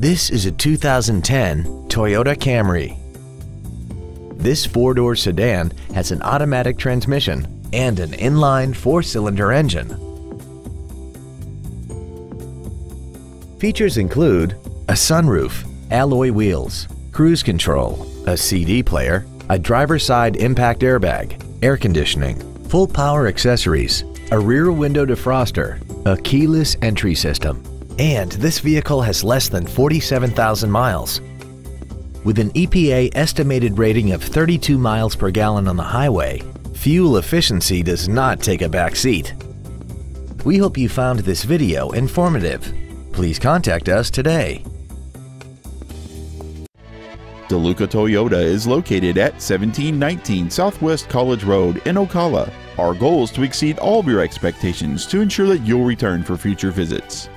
This is a 2010 Toyota Camry. This four-door sedan has an automatic transmission and an inline four-cylinder engine. Features include a sunroof, alloy wheels, cruise control, a CD player, a driver's side impact airbag, air conditioning, full power accessories, a rear window defroster, a keyless entry system, and this vehicle has less than 47,000 miles. With an EPA estimated rating of 32 miles per gallon on the highway, fuel efficiency does not take a back seat. We hope you found this video informative. Please contact us today. DeLuca Toyota is located at 1719 Southwest College Road in Ocala. Our goal is to exceed all of your expectations to ensure that you'll return for future visits.